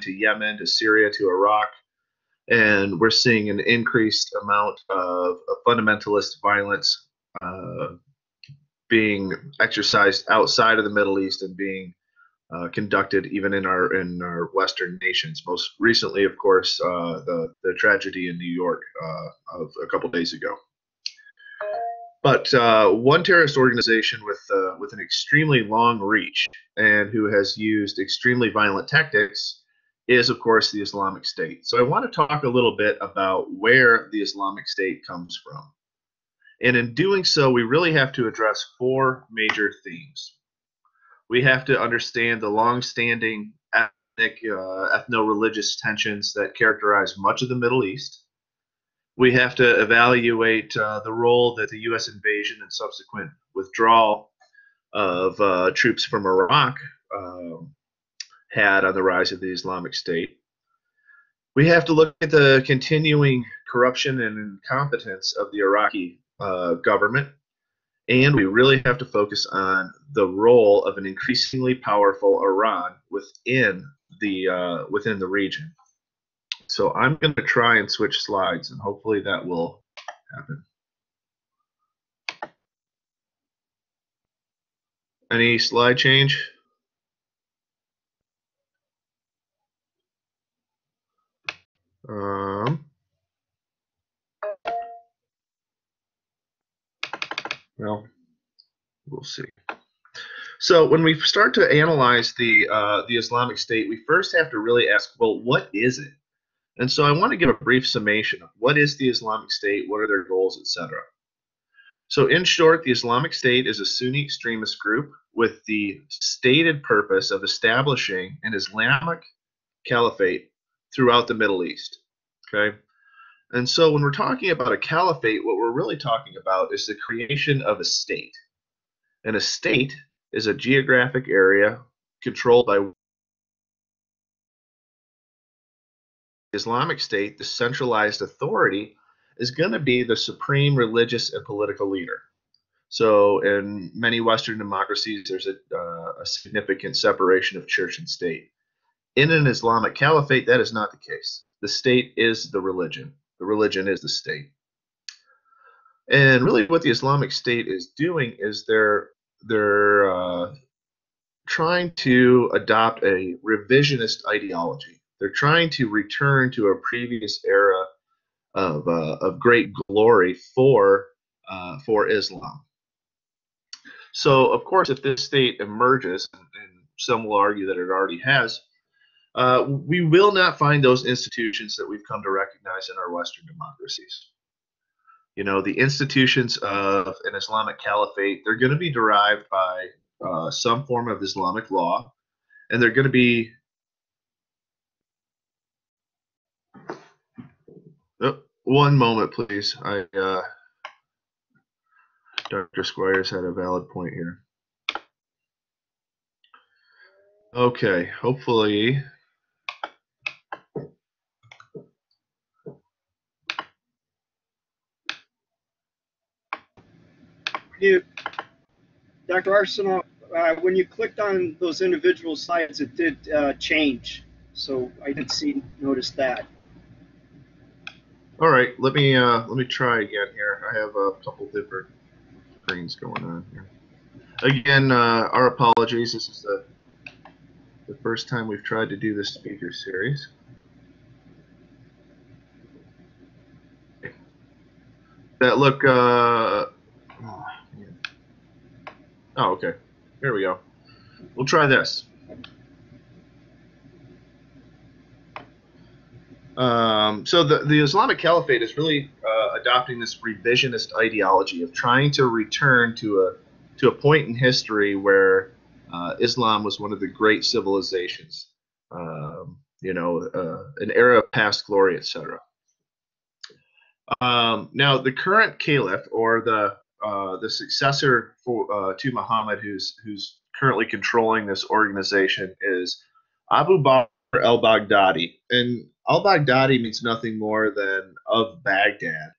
To Yemen to Syria to Iraq. And we're seeing an increased amount of, of fundamentalist violence uh, being exercised outside of the Middle East and being uh, conducted even in our in our Western nations. Most recently, of course, uh, the the tragedy in New York uh, of a couple days ago. But uh, one terrorist organization with uh, with an extremely long reach and who has used extremely violent tactics is, of course, the Islamic State. So I want to talk a little bit about where the Islamic State comes from. And in doing so, we really have to address four major themes. We have to understand the long-standing ethnic, uh, ethno-religious tensions that characterize much of the Middle East we have to evaluate uh, the role that the U.S. invasion and subsequent withdrawal of uh, troops from Iraq uh, had on the rise of the Islamic State. We have to look at the continuing corruption and incompetence of the Iraqi uh, government, and we really have to focus on the role of an increasingly powerful Iran within the uh, within the region. So I'm going to try and switch slides, and hopefully that will happen. Any slide change? Um, well, we'll see. So when we start to analyze the uh, the Islamic State, we first have to really ask, well, what is it? And so I want to give a brief summation of what is the Islamic State, what are their goals, etc. So in short, the Islamic State is a Sunni extremist group with the stated purpose of establishing an Islamic caliphate throughout the Middle East. Okay? And so when we're talking about a caliphate, what we're really talking about is the creation of a state. And a state is a geographic area controlled by Islamic State, the centralized authority, is going to be the supreme religious and political leader. So, in many Western democracies, there's a, uh, a significant separation of church and state. In an Islamic caliphate, that is not the case. The state is the religion, the religion is the state. And really, what the Islamic State is doing is they're they're uh, trying to adopt a revisionist ideology. They're trying to return to a previous era of, uh, of great glory for, uh, for Islam. So, of course, if this state emerges, and, and some will argue that it already has, uh, we will not find those institutions that we've come to recognize in our Western democracies. You know, the institutions of an Islamic caliphate, they're going to be derived by uh, some form of Islamic law, and they're going to be Oh, one moment, please. I uh, Dr. Squires had a valid point here. Okay, hopefully. You, Dr. Arsenal, uh, when you clicked on those individual slides, it did uh, change. So I didn't see notice that. All right, let me uh, let me try again here. I have a couple different screens going on here. Again, uh, our apologies. This is the the first time we've tried to do this speaker series. That look. Uh, oh, okay. Here we go. We'll try this. Um, so the, the Islamic Caliphate is really uh, adopting this revisionist ideology of trying to return to a to a point in history where uh, Islam was one of the great civilizations. Um, you know, uh, an era of past glory, etc. Um, now, the current caliph or the uh, the successor for, uh, to Muhammad, who's who's currently controlling this organization, is Abu Bakr al-Baghdadi, and al-Baghdadi means nothing more than of Baghdad.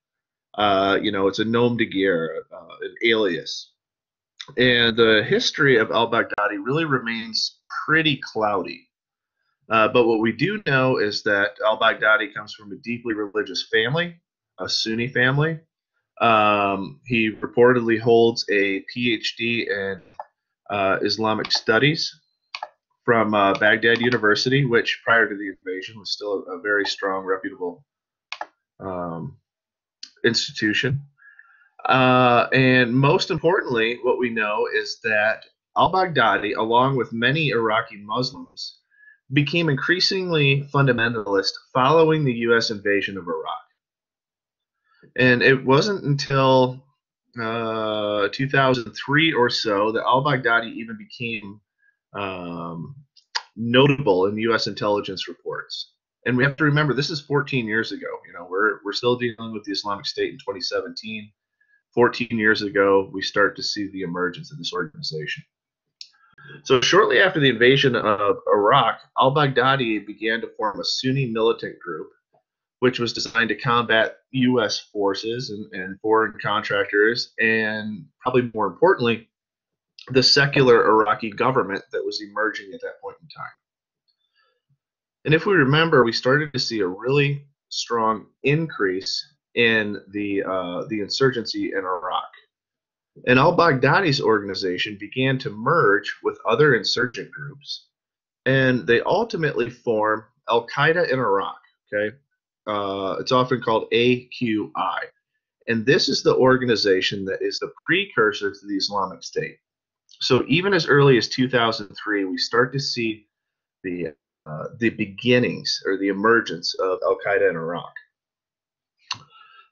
Uh, you know, it's a nom de guerre, uh, an alias. And the history of al-Baghdadi really remains pretty cloudy. Uh, but what we do know is that al Baghdadi comes from a deeply religious family, a Sunni family. Um, he reportedly holds a PhD in uh, Islamic studies from uh, Baghdad University, which prior to the invasion was still a, a very strong, reputable um, institution. Uh, and most importantly, what we know is that al Baghdadi, along with many Iraqi Muslims, became increasingly fundamentalist following the U.S. invasion of Iraq. And it wasn't until uh, 2003 or so that al Baghdadi even became um, notable in U.S. intelligence reports. And we have to remember this is 14 years ago. You know, we're we're still dealing with the Islamic State in 2017. 14 years ago, we start to see the emergence of this organization. So shortly after the invasion of Iraq, al-Baghdadi began to form a Sunni militant group, which was designed to combat U.S. forces and, and foreign contractors, and probably more importantly, the secular Iraqi government that was emerging at that point in time. And if we remember, we started to see a really strong increase in the uh, the insurgency in Iraq. And al-Baghdadi's organization began to merge with other insurgent groups, and they ultimately form Al Qaeda in Iraq. Okay, uh, it's often called AQI, and this is the organization that is the precursor to the Islamic State. So even as early as 2003, we start to see the uh, the beginnings or the emergence of Al Qaeda in Iraq.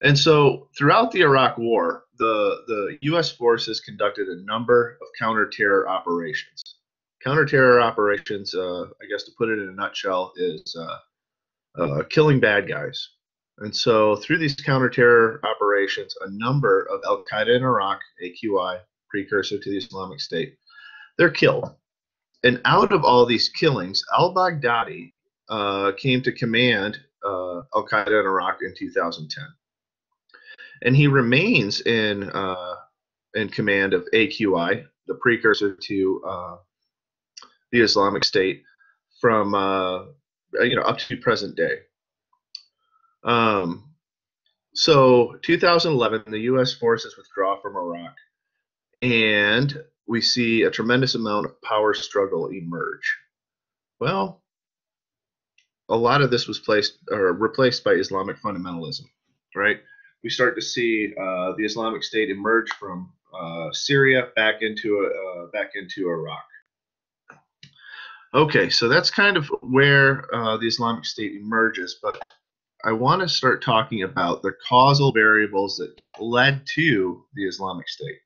And so throughout the Iraq War, the, the U.S. forces conducted a number of counterterror operations. Counterterror operations, uh, I guess to put it in a nutshell, is uh, uh, killing bad guys. And so through these counterterror operations, a number of Al Qaeda in Iraq, AQI, precursor to the Islamic State, they're killed. And out of all these killings, al Baghdadi uh, came to command uh, Al Qaeda in Iraq in 2010 and he remains in uh, in command of AQI, the precursor to uh, the Islamic State, from uh, you know up to present day. Um, so 2011, the U.S. forces withdraw from Iraq, and we see a tremendous amount of power struggle emerge. Well, a lot of this was placed or replaced by Islamic fundamentalism, right? we start to see uh, the Islamic State emerge from uh, Syria back into uh, back into Iraq. Okay, so that's kind of where uh, the Islamic State emerges, but I want to start talking about the causal variables that led to the Islamic State.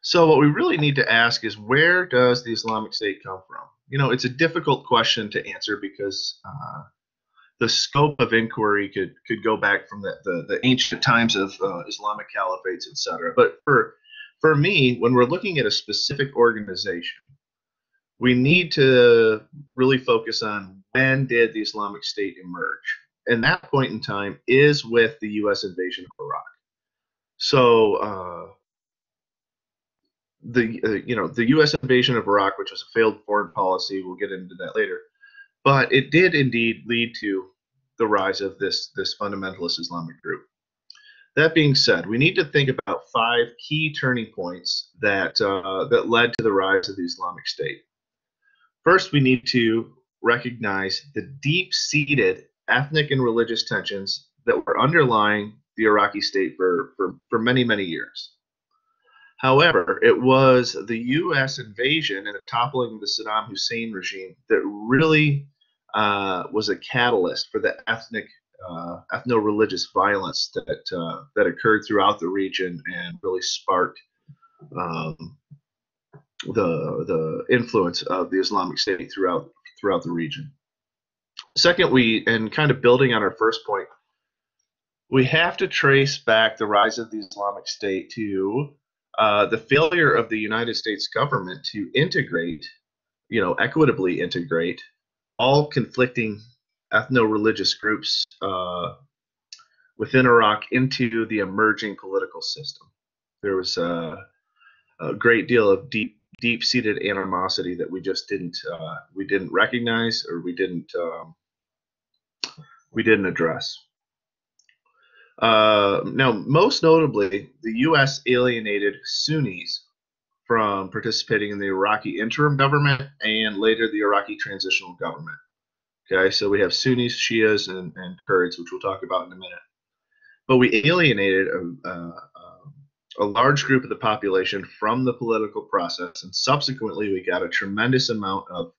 So what we really need to ask is where does the Islamic State come from? You know, it's a difficult question to answer because uh, the scope of inquiry could could go back from the, the, the ancient times of uh, Islamic caliphates, etc. But for for me, when we're looking at a specific organization, we need to really focus on when did the Islamic State emerge, and that point in time is with the U.S. invasion of Iraq. So. Uh, the uh, you know the U.S. invasion of Iraq, which was a failed foreign policy, we'll get into that later, but it did indeed lead to the rise of this, this fundamentalist Islamic group. That being said, we need to think about five key turning points that, uh, that led to the rise of the Islamic State. First, we need to recognize the deep seated ethnic and religious tensions that were underlying the Iraqi state for, for, for many, many years. However, it was the U.S. invasion and the toppling of the Saddam Hussein regime that really uh, was a catalyst for the ethnic, uh, ethno-religious violence that uh, that occurred throughout the region and really sparked um, the the influence of the Islamic State throughout throughout the region. Second, we and kind of building on our first point, we have to trace back the rise of the Islamic State to uh, the failure of the United States government to integrate, you know, equitably integrate all conflicting ethno-religious groups uh, within Iraq into the emerging political system. There was a, a great deal of deep deep-seated animosity that we just didn't uh, we didn't recognize or we didn't um, we didn't address. Uh, now, most notably, the U.S. alienated Sunnis from participating in the Iraqi interim government and later the Iraqi transitional government. Okay, so we have Sunnis, Shias, and, and Kurds, which we'll talk about in a minute. But we alienated a, a large group of the population from the political process, and subsequently we got a tremendous amount of,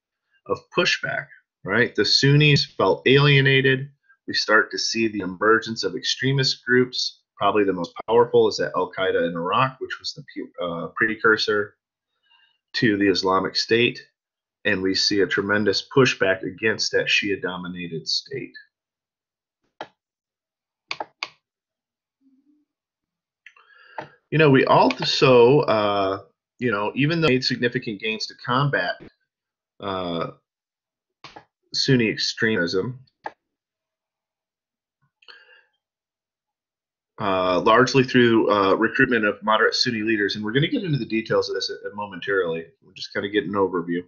of pushback. Right, the Sunnis felt alienated. We start to see the emergence of extremist groups. Probably the most powerful is that Al Qaeda in Iraq, which was the uh, precursor to the Islamic State and we see a tremendous pushback against that Shia dominated state. You know, we also, uh, you know, even though made significant gains to combat uh, Sunni extremism, uh, largely through uh, recruitment of moderate Sunni leaders. And we're going to get into the details of this momentarily. We're just kind of get an overview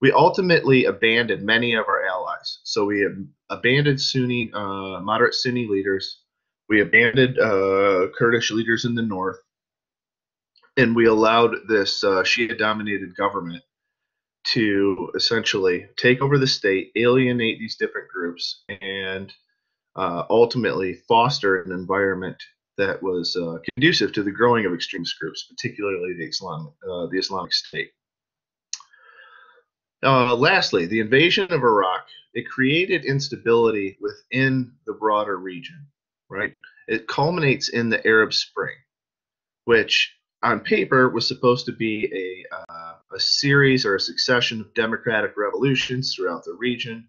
we ultimately abandoned many of our allies. So we abandoned Sunni, uh, moderate Sunni leaders. We abandoned uh, Kurdish leaders in the north, and we allowed this uh, Shia-dominated government to essentially take over the state, alienate these different groups, and uh, ultimately foster an environment that was uh, conducive to the growing of extremist groups, particularly the Islam, uh, the Islamic State. Uh, lastly, the invasion of Iraq it created instability within the broader region. Right, it culminates in the Arab Spring, which on paper was supposed to be a uh, a series or a succession of democratic revolutions throughout the region.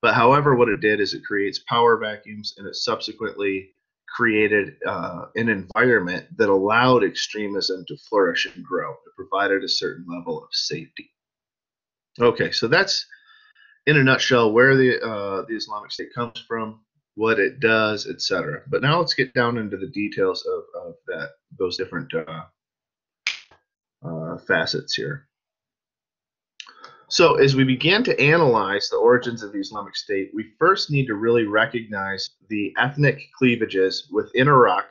But however, what it did is it creates power vacuums, and it subsequently created uh, an environment that allowed extremism to flourish and grow. It provided a certain level of safety. Okay, so that's in a nutshell where the uh, the Islamic State comes from, what it does, etc. But now let's get down into the details of, of that those different uh, facets here. So as we begin to analyze the origins of the Islamic State, we first need to really recognize the ethnic cleavages within Iraq,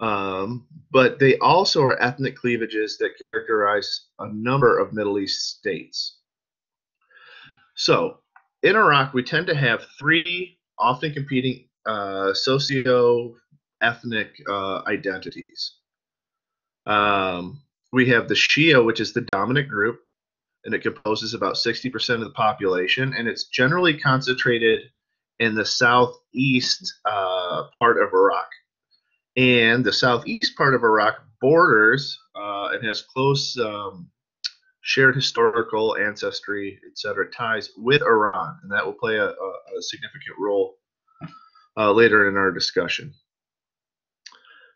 um, but they also are ethnic cleavages that characterize a number of Middle East states. So in Iraq, we tend to have three often competing uh, socio-ethnic uh, identities. Um, we have the Shia, which is the dominant group, and it composes about 60% of the population, and it's generally concentrated in the southeast uh, part of Iraq. And the southeast part of Iraq borders uh, and has close um, shared historical ancestry, etc., ties with Iran, and that will play a, a, a significant role uh, later in our discussion.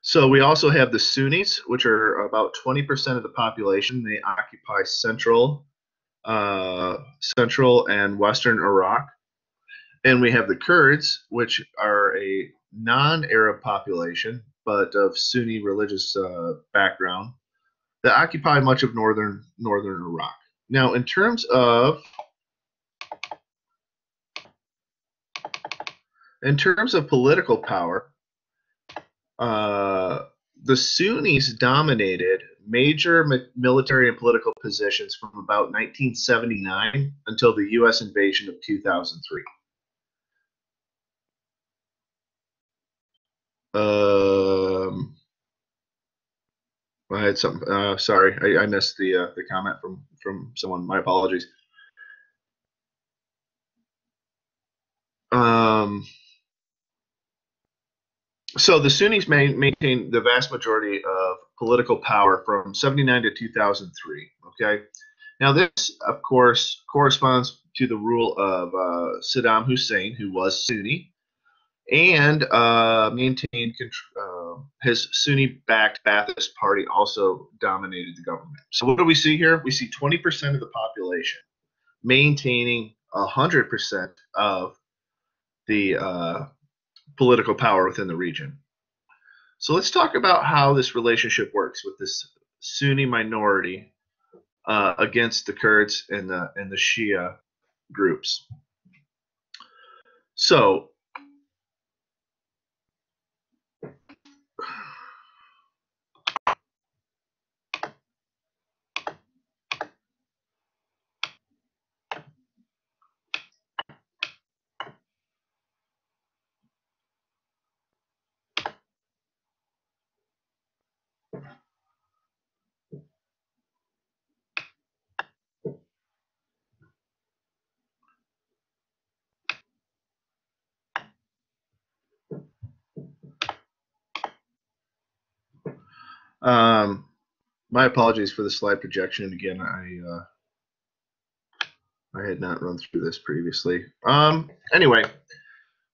So we also have the Sunnis, which are about 20% of the population. They occupy central, uh, central and western Iraq, and we have the Kurds, which are a non-Arab population but of Sunni religious uh, background that occupy much of northern northern Iraq. Now, in terms of in terms of political power, uh, the Sunnis dominated major military and political positions from about 1979 until the U.S. invasion of 2003. Um, I had some. Uh, sorry, I, I missed the uh, the comment from from someone. My apologies. Um, so the Sunnis main, maintain the vast majority of political power from 79 to 2003. Okay. Now this, of course, corresponds to the rule of uh, Saddam Hussein, who was Sunni, and uh, maintained uh, his Sunni-backed Ba'athist party also dominated the government. So what do we see here? We see 20% of the population maintaining 100% of the uh, political power within the region. So let's talk about how this relationship works with this Sunni minority uh, against the Kurds and the and the Shia groups. So Um, my apologies for the slide projection. Again, I uh, I had not run through this previously. Um, anyway,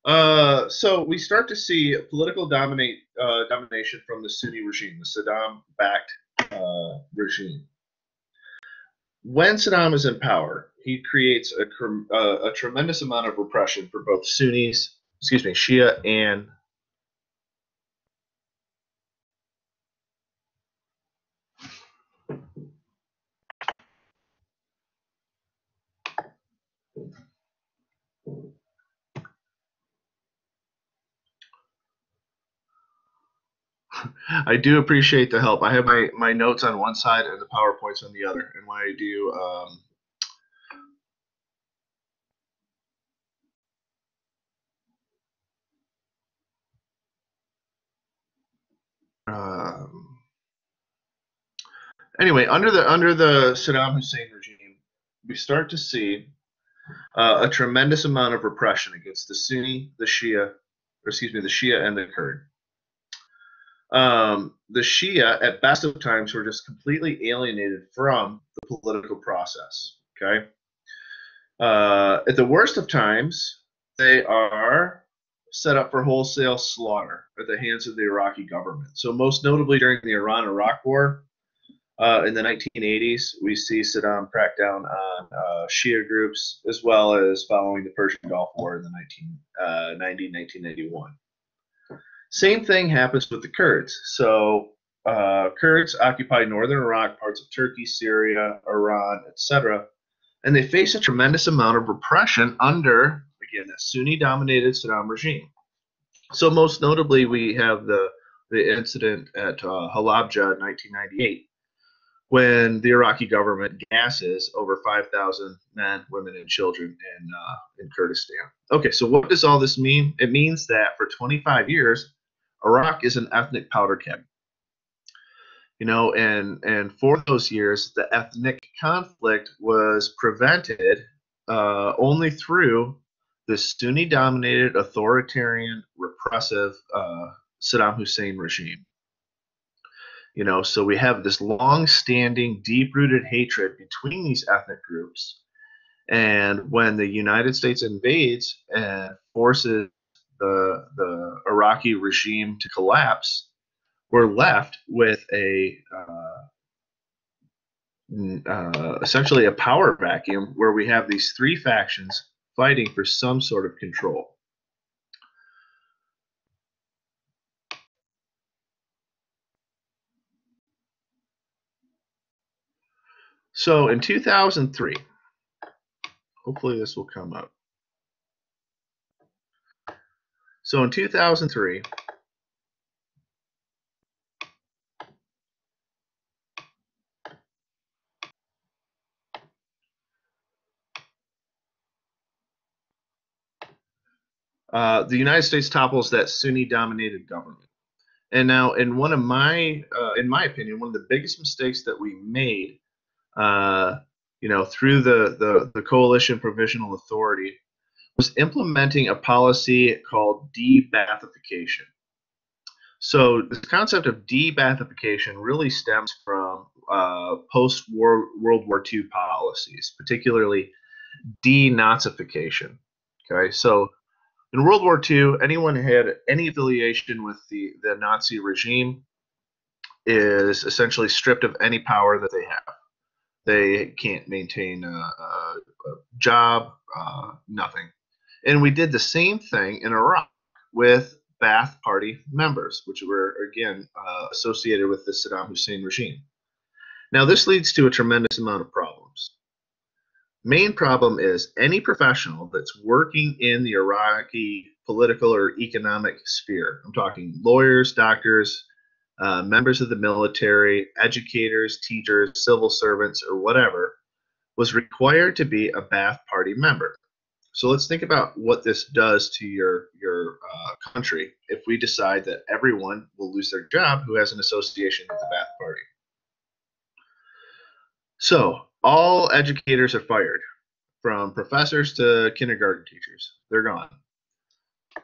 uh, so we start to see political dominate uh, domination from the Sunni regime, the Saddam-backed uh, regime. When Saddam is in power, he creates a, a, a tremendous amount of repression for both Sunnis, excuse me, Shia and I do appreciate the help. I have my, my notes on one side and the PowerPoints on the other. And when I do um, um, anyway, under the under the Saddam Hussein regime, we start to see uh, a tremendous amount of repression against the Sunni, the Shia, or excuse me, the Shia and the Kurd. Um, the Shia, at best of times, were just completely alienated from the political process. Okay. Uh, at the worst of times, they are set up for wholesale slaughter at the hands of the Iraqi government. So, most notably during the Iran Iraq War uh, in the 1980s, we see Saddam crack down on uh, Shia groups as well as following the Persian Gulf War in the 1990 1991. Same thing happens with the Kurds. So uh, Kurds occupy northern Iraq, parts of Turkey, Syria, Iran, etc., and they face a tremendous amount of repression under, again, a Sunni-dominated Saddam regime. So most notably, we have the the incident at uh, Halabja in 1998, when the Iraqi government gasses over 5,000 men, women, and children in uh, in Kurdistan. Okay, so what does all this mean? It means that for 25 years, Iraq is an ethnic powder keg. You know, and and for those years, the ethnic conflict was prevented uh, only through the Sunni-dominated, authoritarian, repressive uh, Saddam Hussein regime. You know, so we have this long-standing, deep-rooted hatred between these ethnic groups, and when the United States invades and forces the the Iraqi regime to collapse, we're left with a uh, uh, essentially a power vacuum where we have these three factions fighting for some sort of control. So in 2003, hopefully this will come up. So in 2003, uh, the United States topples that Sunni-dominated government. And now, in one of my, uh, in my opinion, one of the biggest mistakes that we made, uh, you know, through the, the the coalition provisional authority was implementing a policy called de-Baathification. So the concept of de-Baathification really stems from uh, post-war World War II policies, particularly denazification. Okay, so in World War II, anyone who had any affiliation with the, the Nazi regime is essentially stripped of any power that they have. They can't maintain a, a, a job, uh, nothing. And we did the same thing in Iraq with Ba'ath Party members, which were, again, uh, associated with the Saddam Hussein regime. Now, this leads to a tremendous amount of problems. Main problem is any professional that's working in the Iraqi political or economic sphere. I'm talking lawyers, doctors, uh, members of the military, educators, teachers, civil servants, or whatever, was required to be a Ba'ath Party member. So let's think about what this does to your your uh, country if we decide that everyone will lose their job who has an association with the Ba'ath Party. So all educators are fired, from professors to kindergarten teachers. They're gone.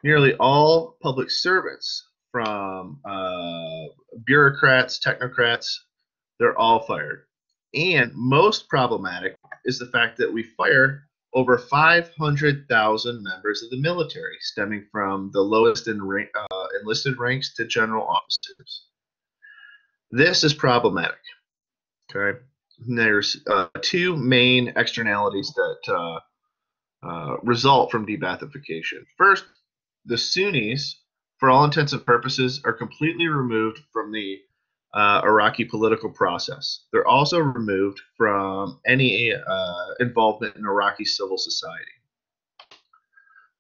Nearly all public servants, from uh, bureaucrats, technocrats, they're all fired. And most problematic is the fact that we fire over 500,000 members of the military, stemming from the lowest in rank, uh, enlisted ranks to general officers. This is problematic. Okay, there's uh, two main externalities that uh, uh result from de-Baathification. First, the Sunnis for all intents and purposes, are completely removed from the uh, Iraqi political process. They're also removed from any uh, involvement in Iraqi civil society.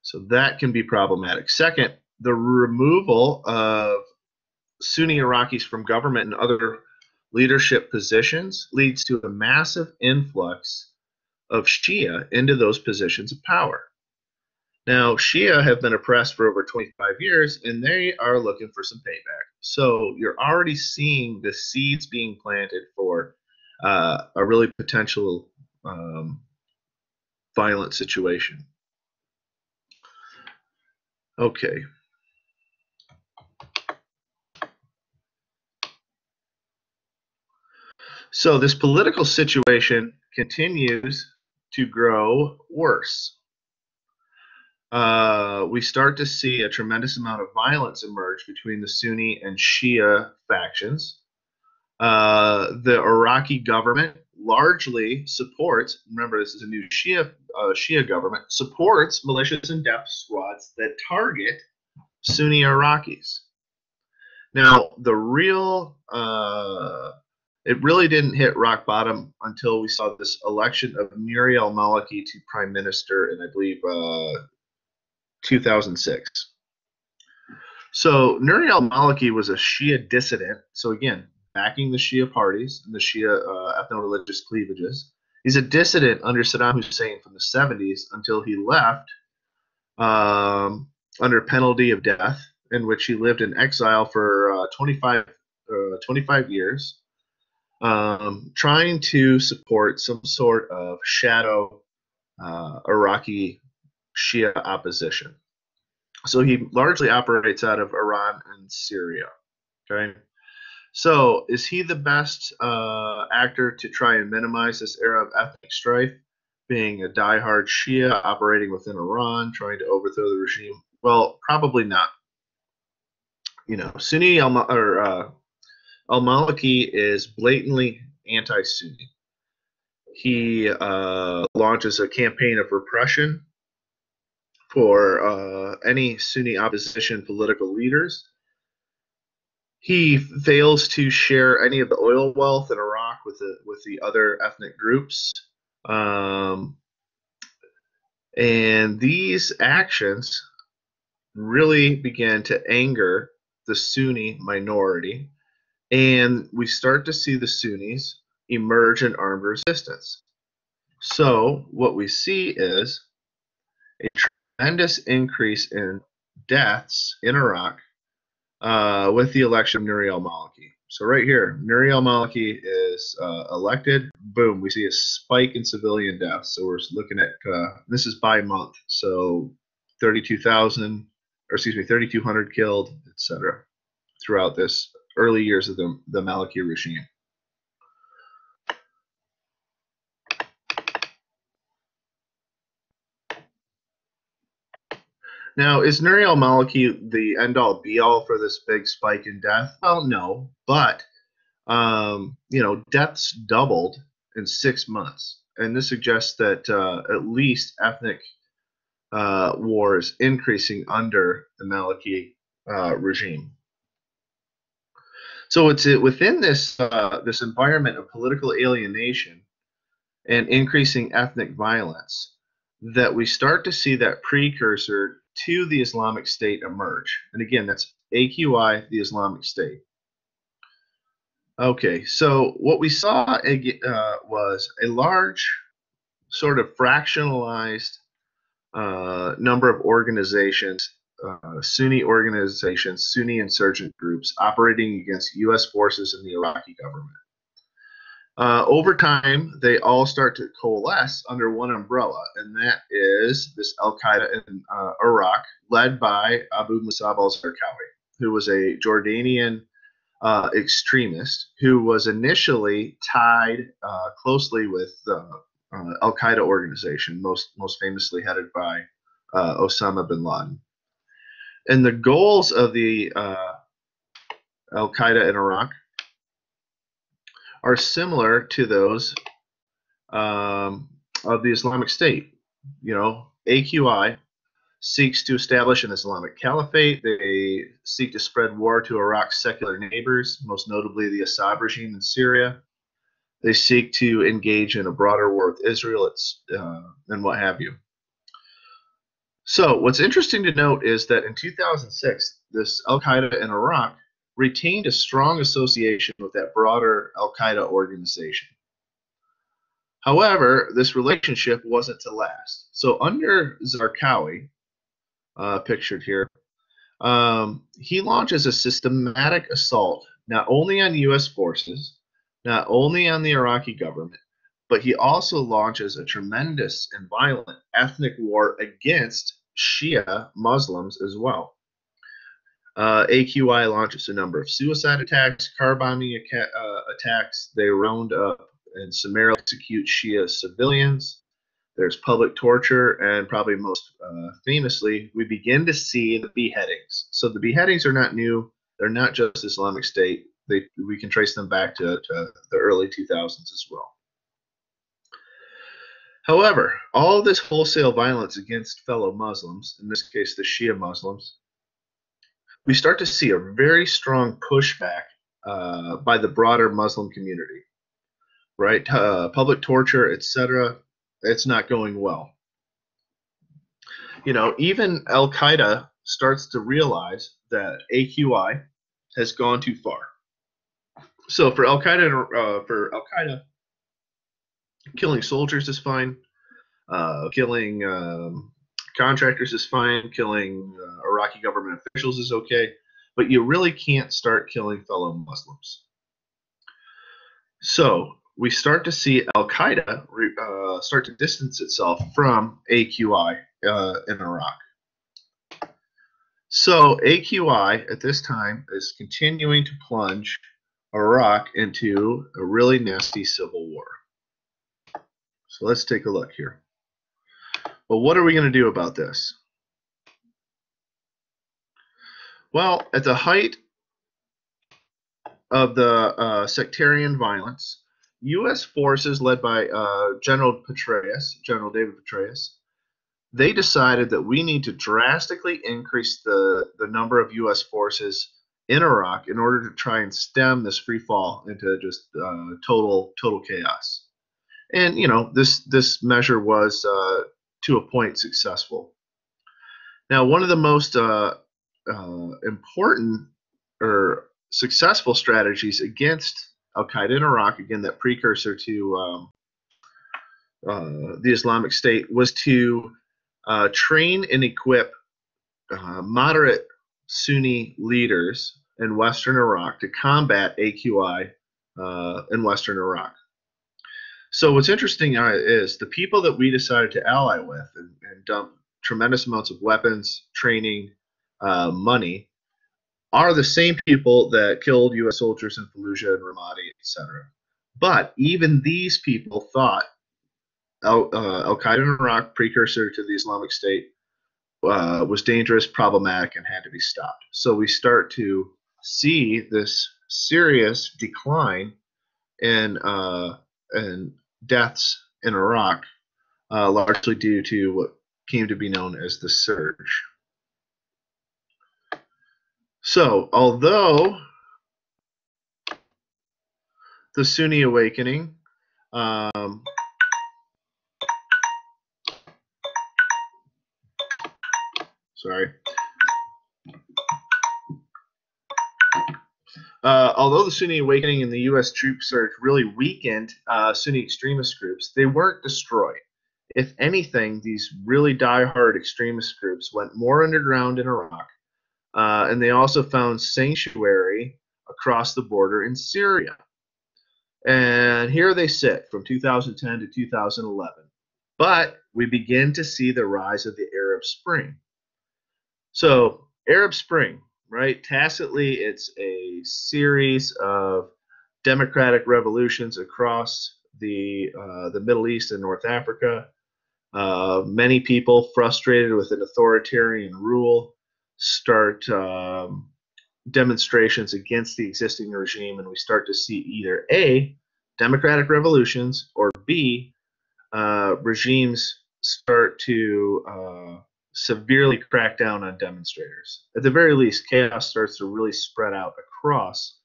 So that can be problematic. Second, the removal of Sunni Iraqis from government and other leadership positions leads to a massive influx of Shia into those positions of power. Now, Shia have been oppressed for over 25 years and they are looking for some payback. So you're already seeing the seeds being planted for uh, a really potential um, violent situation. Okay. So this political situation continues to grow worse uh, we start to see a tremendous amount of violence emerge between the Sunni and Shia factions. Uh, the Iraqi government largely supports, remember this is a new Shia, uh, Shia government, supports militias and death squads that target Sunni Iraqis. Now, the real, uh, it really didn't hit rock bottom until we saw this election of Nouri al-Maliki to prime minister in, I believe, uh, 2006. So Nuri al-Maliki was a Shia dissident. So again, backing the Shia parties and the Shia uh, ethno-religious cleavages. He's a dissident under Saddam Hussein from the 70s until he left um, under penalty of death, in which he lived in exile for uh, 25, uh, 25 years, um, trying to support some sort of shadow uh, Iraqi Shia opposition. So he largely operates out of Iran and Syria. Okay. So is he the best uh, actor to try and minimize this era of ethnic strife? Being a die-hard Shia operating within Iran, trying to overthrow the regime? Well, probably not. You know, Sunni al or uh, al-Maliki is blatantly anti-Sunni. He uh, launches a campaign of repression for uh, any Sunni opposition political leaders. He fails to share any of the oil wealth in Iraq with the with the other ethnic groups, um, and these actions really began to anger the Sunni minority, and we start to see the Sunnis emerge in armed resistance. So what we see is a tremendous increase in deaths in Iraq uh, with the election of Nouri al-Maliki. So right here, Nouri al-Maliki is uh, elected. Boom, we see a spike in civilian deaths. So we're looking at uh, this is by month. So 32,000, or excuse me, 3,200 killed, etc. Throughout this early years of the the Maliki regime. Now, is Nuri al-Maliki the end-all be-all for this big spike in death? Well, no, but um, you know, deaths doubled in six months, and this suggests that uh, at least ethnic uh, war is increasing under the Maliki uh, regime. So it's within this uh, this environment of political alienation and increasing ethnic violence that we start to see that precursor to the Islamic State emerge. And again, that's AQI, the Islamic State. Okay, so what we saw uh, was a large, sort of fractionalized uh, number of organizations, uh, Sunni organizations, Sunni insurgent groups operating against U.S. forces and the Iraqi government. Uh, over time, they all start to coalesce under one umbrella, and that is this Al Qaeda in uh, Iraq, led by Abu Musab al Zarqawi, who was a Jordanian uh, extremist who was initially tied uh, closely with the uh, Al Qaeda organization, most most famously headed by uh, Osama bin Laden. And the goals of the Al Qaeda in Iraq are similar to those um, of the Islamic State. You know, AQI seeks to establish an Islamic caliphate. They seek to spread war to Iraq's secular neighbors, most notably the Assad regime in Syria. They seek to engage in a broader war with Israel uh, and what have you. So, what's interesting to note is that in 2006, this Al Qaeda in Iraq retained a strong association with that broader Al Qaeda organization. However, this relationship wasn't to last. So, under Zarqawi, uh, pictured here, um, he launches a systematic assault not only on U.S. forces, not only on the Iraqi government, but he also launches a tremendous and violent ethnic war against Shia Muslims as well. Uh, AQI launches a number of suicide attacks, car bombing uh, attacks. They round up and summarily execute Shia civilians. There's public torture, and probably most uh, famously, we begin to see the beheadings. So the beheadings are not new. They're not just Islamic State. They, we can trace them back to, to the early 2000s as well. However, all this wholesale violence against fellow Muslims, in this case the Shia Muslims, we start to see a very strong pushback uh, by the broader Muslim community, right? Uh, public torture, etc. It's not going well. You know, even Al Qaeda starts to realize that AQI has gone too far. So for Al Qaeda, uh, for Al Qaeda, killing soldiers is fine. Uh, killing um, contractors is fine. Killing uh, Iraqi government officials is okay. But you really can't start killing fellow Muslims. So we start to see Al Qaeda uh, start to distance itself from AQI uh, in Iraq. So AQI at this time is continuing to plunge Iraq into a really nasty civil war. So let's take a look here. Well, what are we going to do about this? Well, at the height of the uh, sectarian violence, U.S. forces led by uh, General Petraeus, General David Petraeus, they decided that we need to drastically increase the, the number of U.S. forces in Iraq in order to try and stem this free fall into just uh, total total chaos. And you know this this measure was uh, to a point successful. Now, one of the most uh, uh, important or successful strategies against Al Qaeda in Iraq, again, that precursor to um, uh, the Islamic State, was to uh, train and equip uh, moderate Sunni leaders in Western Iraq to combat AQI uh, in Western Iraq. So what's interesting uh, is the people that we decided to ally with and, and dump tremendous amounts of weapons, training, uh, money, are the same people that killed U.S. soldiers in Fallujah and Ramadi, etc. But even these people thought Al uh, Qaeda in Iraq, precursor to the Islamic State, uh, was dangerous, problematic, and had to be stopped. So we start to see this serious decline in uh, in deaths in Iraq, uh, largely due to what came to be known as the surge. So, although the Sunni awakening. Um, sorry. Uh, although the Sunni awakening and the U.S. troop surge really weakened uh, Sunni extremist groups, they weren't destroyed. If anything, these really die-hard extremist groups went more underground in Iraq, uh, and they also found sanctuary across the border in Syria. And here they sit from 2010 to 2011. But we begin to see the rise of the Arab Spring. So, Arab Spring, right? Tacitly, it's a series of democratic revolutions across the uh, the Middle East and North Africa. Uh, many people frustrated with an authoritarian rule start um, demonstrations against the existing regime, and we start to see either a democratic revolutions or b uh, regimes start to uh, severely crack down on demonstrators. At the very least, chaos starts to really spread out across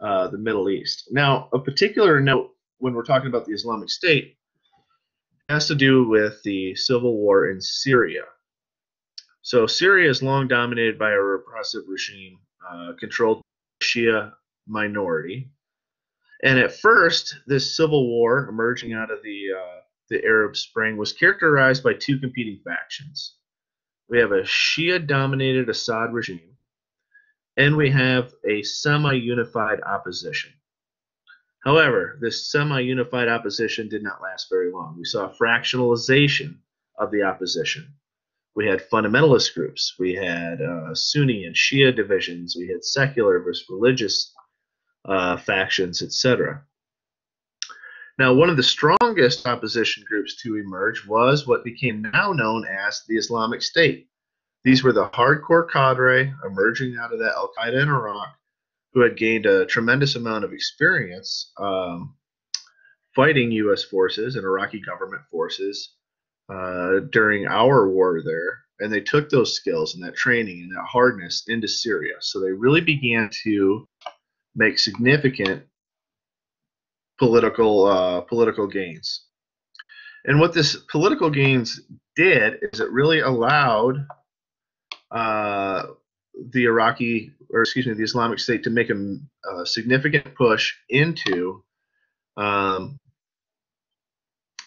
uh, the Middle East. Now, a particular note when we're talking about the Islamic State has to do with the civil war in Syria. So, Syria is long dominated by a repressive regime uh, controlled by Shia minority. And at first, this civil war emerging out of the uh, the Arab Spring was characterized by two competing factions we have a Shia dominated Assad regime, and we have a semi unified opposition. However, this semi unified opposition did not last very long. We saw a fractionalization of the opposition. We had fundamentalist groups, we had uh, Sunni and Shia divisions, we had secular versus religious uh, factions, etc. Now, one of the strongest opposition groups to emerge was what became now known as the Islamic State. These were the hardcore cadre emerging out of that Al Qaeda in Iraq, who had gained a tremendous amount of experience um, fighting U.S. forces and Iraqi government forces uh, during our war there. And they took those skills and that training and that hardness into Syria. So they really began to make significant political uh, political gains. And what this political gains did is it really allowed uh, the Iraqi, or excuse me, the Islamic State to make a, a significant push into um,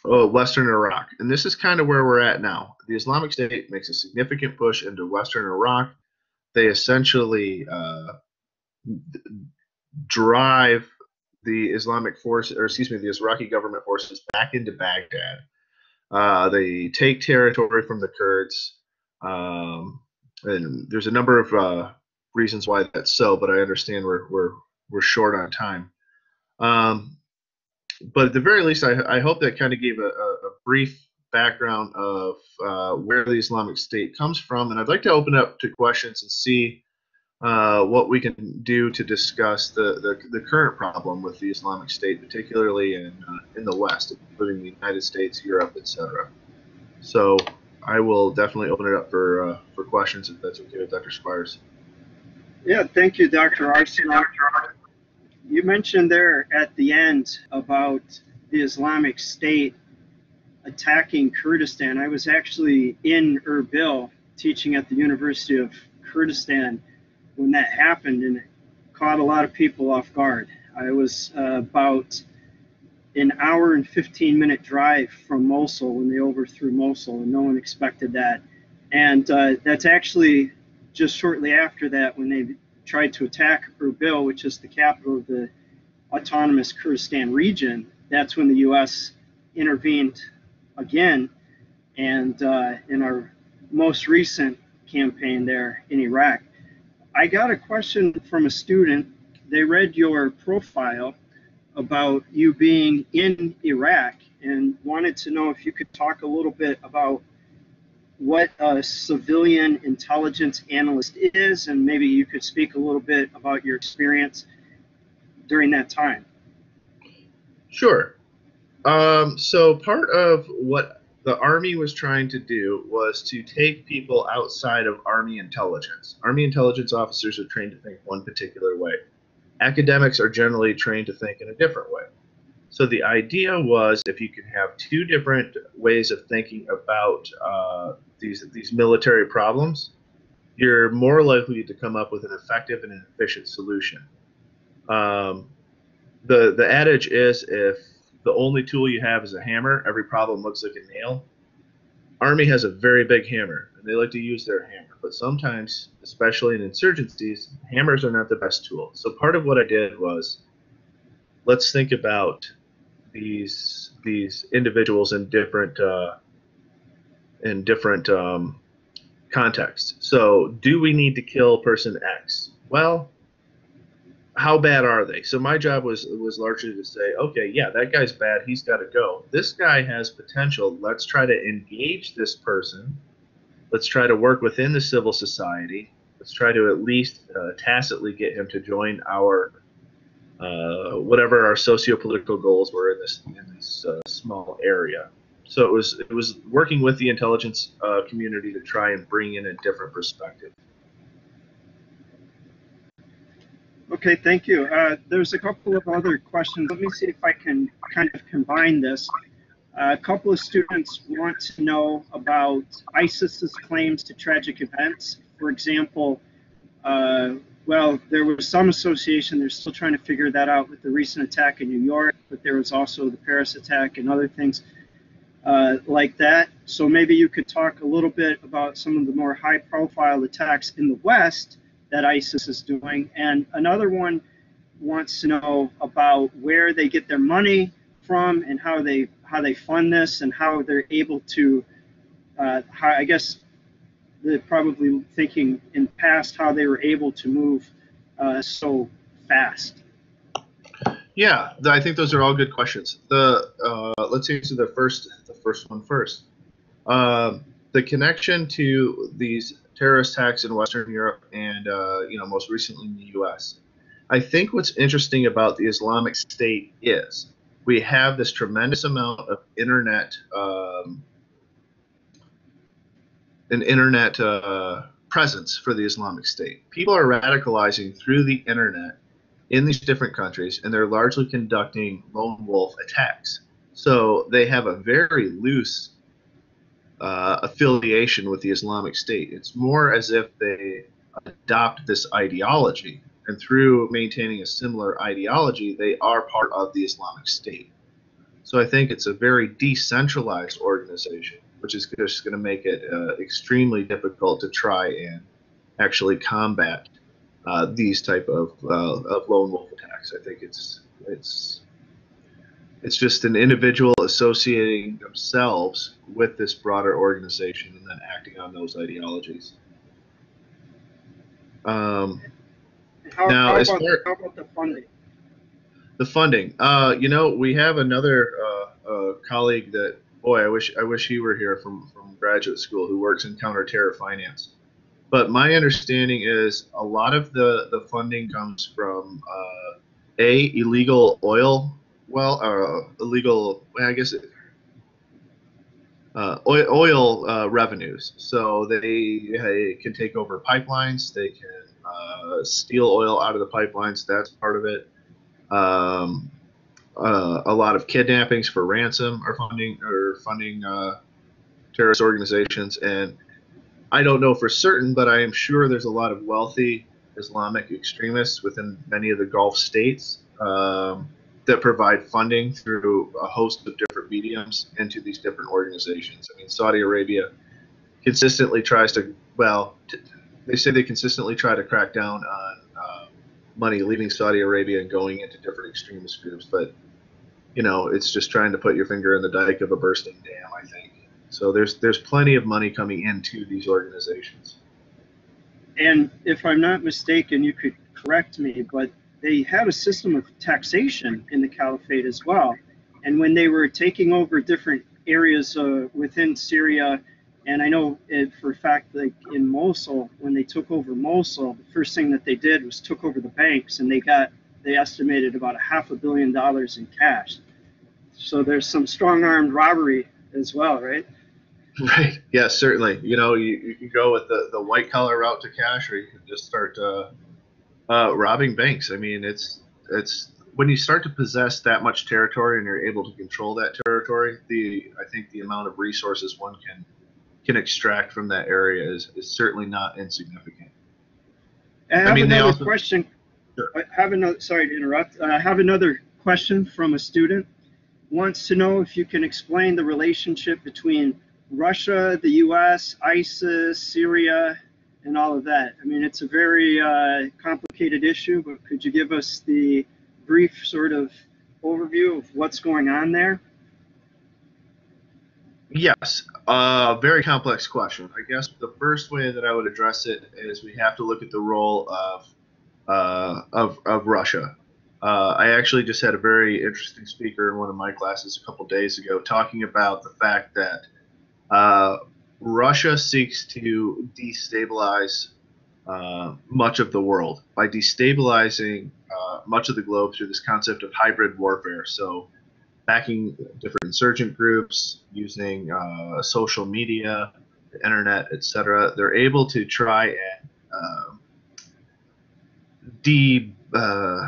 oh, Western Iraq. And this is kind of where we're at now. The Islamic State makes a significant push into Western Iraq. They essentially uh, drive the Islamic force, or excuse me, the Iraqi government forces back into Baghdad. Uh, they take territory from the Kurds, um, and there's a number of uh, reasons why that's so. But I understand we're we're we're short on time. Um, but at the very least, I, I hope that kind of gave a, a, brief background of uh, where the Islamic State comes from, and I'd like to open up to questions and see uh, what we can do to discuss the, the, the, current problem with the Islamic State, particularly in, uh, in the West, including the United States, Europe, etc. So I will definitely open it up for uh, for questions if that's okay with Dr. Spires. Yeah, thank you, Dr. Arsenault. You mentioned there at the end about the Islamic State attacking Kurdistan. I was actually in Erbil teaching at the University of Kurdistan when that happened, and it caught a lot of people off guard. I was uh, about an hour and 15 minute drive from Mosul when they overthrew Mosul, and no one expected that. And uh, that's actually just shortly after that when they tried to attack Erbil, which is the capital of the autonomous Kurdistan region. That's when the U.S. intervened again. And uh, in our most recent campaign there in Iraq, I got a question from a student. They read your profile about you being in Iraq and wanted to know if you could talk a little bit about what a civilian intelligence analyst is, and maybe you could speak a little bit about your experience during that time. Sure. Um, so, part of what the Army was trying to do was to take people outside of Army intelligence. Army intelligence officers are trained to think one particular way. Academics are generally trained to think in a different way. So the idea was if you can have two different ways of thinking about uh, these these military problems, you're more likely to come up with an effective and an efficient solution. Um, the the adage is if the only tool you have is a hammer, every problem looks like a nail. Army has a very big hammer, and they like to use their hammer. But sometimes, especially in insurgencies, hammers are not the best tool. So part of what I did was, let's think about these these individuals in different uh, in different um, contexts. So, do we need to kill person X? Well, how bad are they? So my job was was largely to say, okay, yeah, that guy's bad. He's got to go. This guy has potential. Let's try to engage this person. Let's try to work within the civil society. Let's try to at least uh, tacitly get him to join our uh, whatever our socio-political goals were in this in this uh, small area. So it was it was working with the intelligence uh, community to try and bring in a different perspective. Okay, thank you. Uh, there's a couple of other questions. Let me see if I can kind of combine this. Uh, a couple of students want to know about ISIS's claims to tragic events. For example, uh, well, there was some association. They're still trying to figure that out with the recent attack in New York, but there was also the Paris attack and other things uh, like that. So maybe you could talk a little bit about some of the more high-profile attacks in the West that ISIS is doing. And another one wants to know about where they get their money from and how they how they fund this and how they're able to. Uh, how, I guess they're probably thinking in past how they were able to move uh, so fast. Yeah, I think those are all good questions. The uh, let's answer the first the first one first. Uh, the connection to these terrorist attacks in Western Europe and uh, you know most recently in the U.S. I think what's interesting about the Islamic State is we have this tremendous amount of internet um, an internet uh, presence for the Islamic State. People are radicalizing through the internet in these different countries, and they're largely conducting lone wolf attacks. So they have a very loose uh, affiliation with the Islamic State. It's more as if they adopt this ideology, and through maintaining a similar ideology, they are part of the Islamic State. So I think it's a very decentralized organization which is just going to make it uh, extremely difficult to try and actually combat uh, these type of, uh, of lone wolf attacks. I think it's it's it's just an individual associating themselves with this broader organization and then acting on those ideologies. Um, how, now, how, about, far, how about the funding? The funding, uh, you know, we have another uh, uh, colleague that boy, I wish I wish he were here from from graduate school who works in counterterror finance. But my understanding is a lot of the the funding comes from uh, a illegal oil well uh, illegal I guess it, uh, oil, oil uh, revenues. So they, they, can take over pipelines. They can uh, steal oil out of the pipelines. That's part of it. Um, uh, a lot of kidnappings for ransom are funding or funding uh, terrorist organizations, and I don't know for certain, but I am sure there's a lot of wealthy Islamic extremists within many of the Gulf states um, that provide funding through a host of different mediums into these different organizations. I mean, Saudi Arabia consistently tries to, well, t- they say they consistently try to crack down on uh, money leaving Saudi Arabia and going into different extremist groups, but you know, it's just trying to put your finger in the dike of a bursting dam. I think so. There's there's plenty of money coming into these organizations. And if I'm not mistaken, you could correct me, but they had a system of taxation in the caliphate as well. And when they were taking over different areas uh, within Syria, and I know it for a fact, like in Mosul, when they took over Mosul, the first thing that they did was took over the banks, and they got they estimated about a half a billion dollars in cash. So there's some strong armed robbery as well, right? Right. Yes, certainly. You know, you, you can go with the, the white collar route to cash, or you can just start uh, uh, robbing banks. I mean, it's it's when you start to possess that much territory and you're able to control that territory, the I think the amount of resources one can can extract from that area is, is certainly not insignificant. I have mean, they another also- question. Sure. I have another, sorry to interrupt. I have another question from a student. Wants to know if you can explain the relationship between Russia, the US, ISIS, Syria, and all of that. I mean, it's a very uh, complicated issue, but could you give us the brief sort of overview of what's going on there? Yes, uh, very complex question. I guess the first way that I would address it is we have to look at the role of uh, of, of Russia. Uh, I actually just had a very interesting speaker in one of my classes a couple days ago talking about the fact that uh, Russia seeks to destabilize uh, much of the world by destabilizing uh, much of the globe through this concept of hybrid warfare. So, backing different insurgent groups, using uh, social media, the internet, etc. They're able to try and uh, de, uh,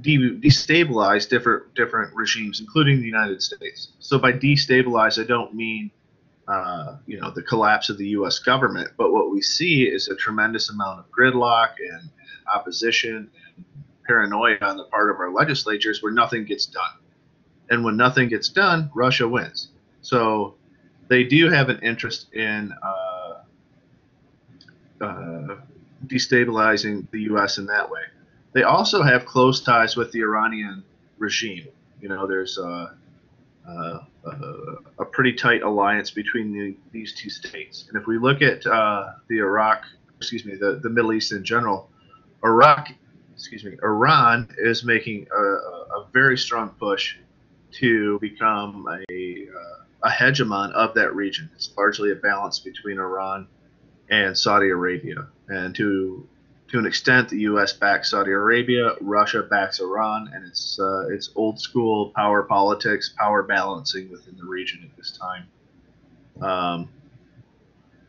de, destabilize different different regimes, including the United States. So by destabilize, I don't mean uh, you know the collapse of the U.S. government, but what we see is a tremendous amount of gridlock and, opposition and paranoia on the part of our legislatures where nothing gets done. And when nothing gets done, Russia wins. So they do have an interest in uh, uh, destabilizing the U.S. in that way. They also have close ties with the Iranian regime. You know, there's a, a, a pretty tight alliance between the, these two states. And if we look at uh, the Iraq, excuse me, the, the Middle East in general, Iraq, excuse me, Iran is making a, a very strong push to become a, uh, a hegemon of that region. It's largely a balance between Iran and Saudi Arabia. And to to an extent, the U.S. backs Saudi Arabia, Russia backs Iran, and it's uh, it's old school power politics, power balancing within the region at this time. Um,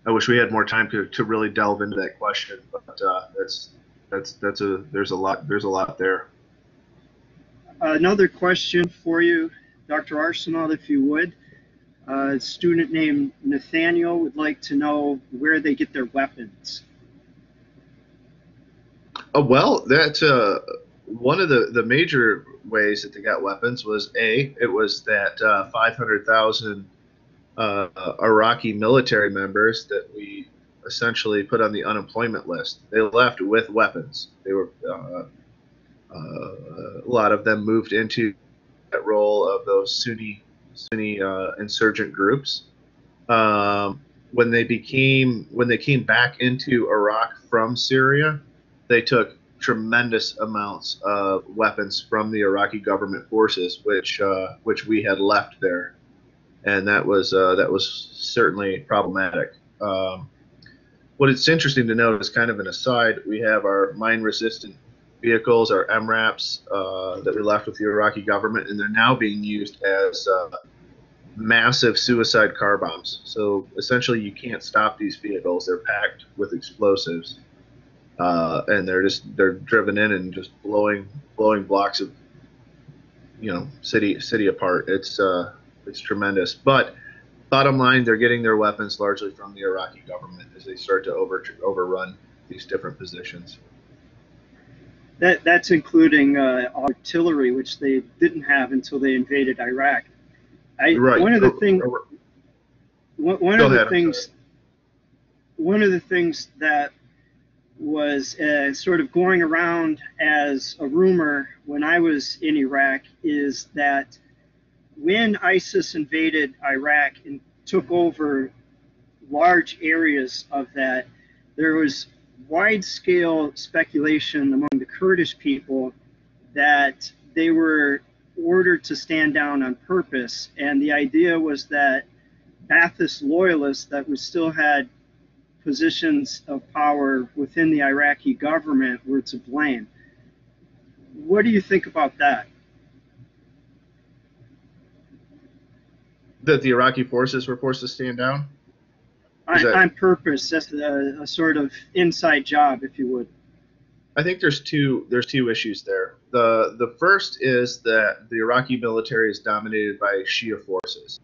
I wish we had more time to, to really delve into that question, but uh, that's that's that's a there's a lot there's a lot there. Another question for you, Dr. Arsenault, if you would. A student named Nathaniel would like to know where they get their weapons. Oh, well, that's uh, one of the, the major ways that they got weapons was A, it was that uh, 500,000 uh, Iraqi military members that we essentially put on the unemployment list. They left with weapons. They were uh, uh, a lot of them moved into that role of those Sunni Sunni uh, insurgent groups. Um, when they became when they came back into Iraq from Syria, they took tremendous amounts of weapons from the Iraqi government forces, which uh, which we had left there, and that was uh, that was certainly problematic. Um, what it's interesting to note is kind of an aside. We have our mine-resistant vehicles, our MRAPs, uh, that we left with the Iraqi government, and they're now being used as uh, massive suicide car bombs. So essentially, you can't stop these vehicles. They're packed with explosives uh, and they're just they're driven in and just blowing blowing blocks of you know city city apart. It's uh, it's tremendous. But bottom line, they're getting their weapons largely from the Iraqi government as they start to over overrun these different positions. That, that's including uh, artillery, which they didn't have until they invaded Iraq. I, Right. One of the things, one, one of the ahead, things, one of the things that was uh, sort of going around as a rumor when I was in Iraq is that when ISIS invaded Iraq and took over large areas of that, there was wide scale speculation among the Kurdish people that they were ordered to stand down on purpose. And the idea was that Ba'athist loyalists that we still had positions of power within the Iraqi government were to blame. What do you think about that? that the Iraqi forces were forced to stand down. That- on purpose, that's a, a sort of inside job, if you would. I think there's two there's two issues there. The the first is that the Iraqi military is dominated by Shia forces.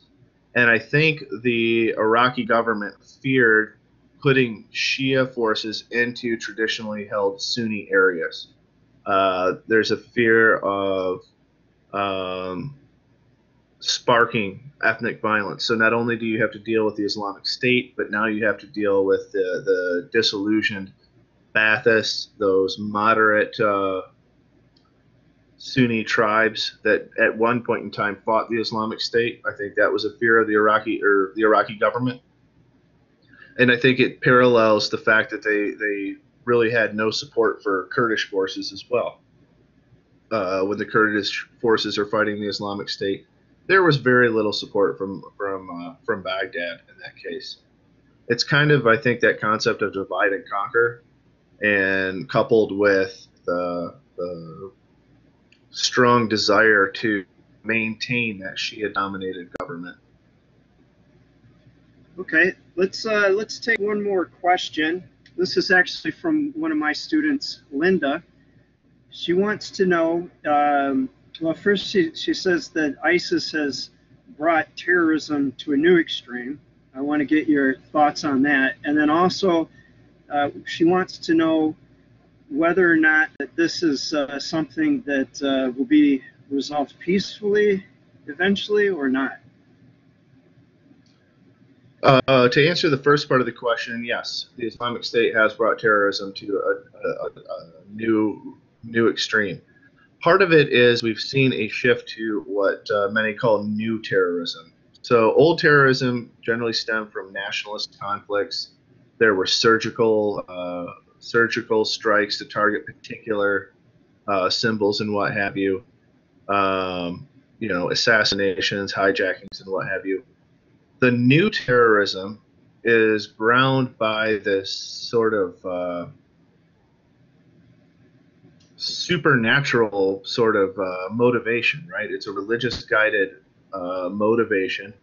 And I think the Iraqi government feared putting Shia forces into traditionally held Sunni areas. Uh, there's a fear of um, sparking ethnic violence. So not only do you have to deal with the Islamic State, but now you have to deal with the, the disillusioned Baathists, those moderate uh, Sunni tribes that at one point in time fought the Islamic State. I think that was a fear of the Iraqi or the Iraqi government, and I think it parallels the fact that they they really had no support for Kurdish forces as well. Uh, when the Kurdish forces are fighting the Islamic State, there was very little support from from uh, from Baghdad in that case. It's kind of I think that concept of divide and conquer, and coupled with the the strong desire to maintain that Shia dominated government. Okay, let's uh, let's take one more question. This is actually from one of my students, Linda. She wants to know. Um, well, first she, she says that ISIS has brought terrorism to a new extreme. I want to get your thoughts on that, and then also uh, she wants to know whether or not that this is uh, something that uh, will be resolved peacefully eventually or not. Uh, to answer the first part of the question, yes, the Islamic State has brought terrorism to a, a, a new new extreme. Part of it is we've seen a shift to what uh, many call new terrorism. So old terrorism generally stemmed from nationalist conflicts. There were surgical uh, surgical strikes to target particular uh, symbols and what have you. Um, you know, assassinations, hijackings, and what have you. The new terrorism is ground by this sort of uh, supernatural sort of uh, motivation, right? It's a religious guided uh, motivation.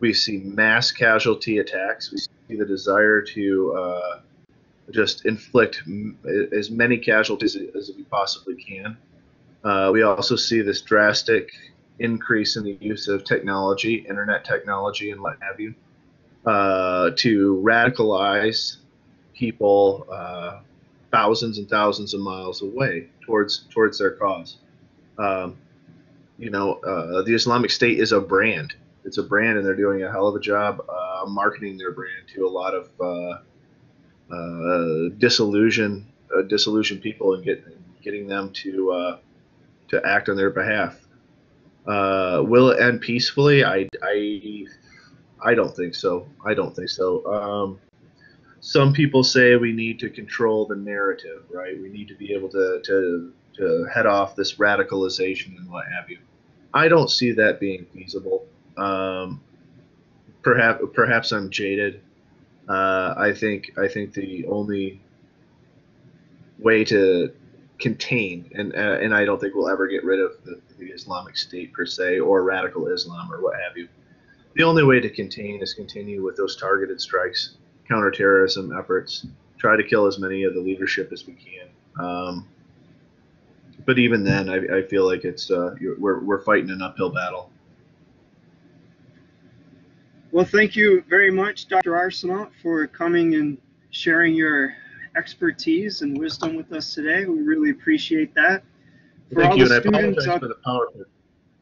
We see mass casualty attacks. We see the desire to uh, just inflict as many casualties as we possibly can. Uh, we also see this drastic increase in the use of technology, internet technology, and what have you, uh, to radicalize people uh, thousands and thousands of miles away towards towards their cause. Um, you know, uh, the Islamic State is a brand. It's a brand, and they're doing a hell of a job uh, marketing their brand to a lot of uh, uh, disillusion uh, disillusion people and get, getting them to to act on their behalf. Uh, will it end peacefully? I, I I don't think so. I don't think so. Um, some people say we need to control the narrative, right? We need to be able to, to, to head off this radicalization and what have you. I don't see that being feasible. Um, perhaps perhaps I'm jaded. Uh, I think I think the only way to contain and uh, and I don't think we'll ever get rid of the, the, Islamic State per se or radical Islam or what have you. The only way to contain is continue with those targeted strikes, counterterrorism efforts, try to kill as many of the leadership as we can. Um, but even then, I, I feel like it's uh, we're we're fighting an uphill battle. Well, thank you very much, Dr. Arsenault, for coming and sharing your expertise and wisdom with us today. We really appreciate that. For thank you, and I apologize for the PowerPoint.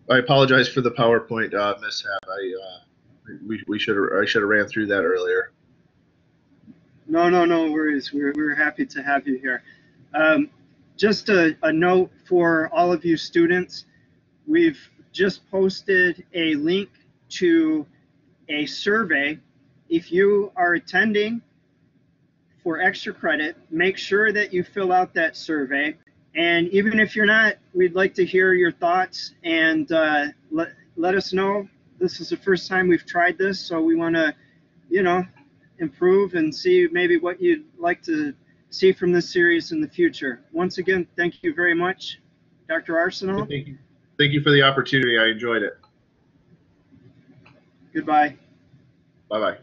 I apologize for the PowerPoint uh, mishap. I uh, we, we should I should have ran through that earlier. No, no, no worries. We're, we're happy to have you here. Um, just a, a note for all of you students, we've just posted a link to a survey. If you are attending for extra credit, make sure that you fill out that survey. And even if you're not, we'd like to hear your thoughts and uh, let, let us know. This is the first time we've tried this, so we want to, you know, improve and see maybe what you'd like to see from this series in the future. Once again, thank you very much, Dr. Arsenault. Thank you. Thank you for the opportunity. I enjoyed it. Goodbye. Bye bye.